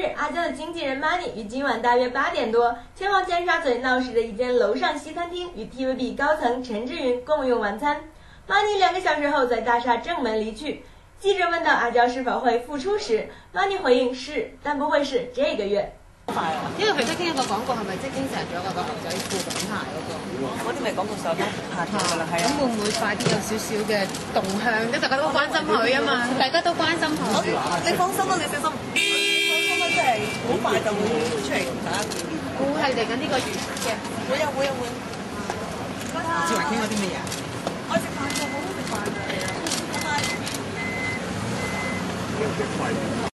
日，阿娇的经纪人 Money 于今晚大约八点多前往尖沙咀闹市的一间楼上西餐厅，与 TVB 高层陈志云共用晚餐。Money 两个小时后在大厦正门离去。记者问到阿娇是否会复出时，Money 回应是，但不会是这个月。因為佢都傾一個廣告，係咪即係經常咗個個牛仔褲品牌嗰個？嗰啲咪廣告上都拍咗㗎啦，係啊。咁會唔會快啲有少少嘅動向？即係大家都關心佢啊嘛，大家都關心佢。你放心啦，你小心。好快就會出嚟同大家見。會係嚟緊呢個月嘅。會啊會啊會。志華傾咗啲乜嘢啊？我食飯嘅，我都食飯嘅。拜拜。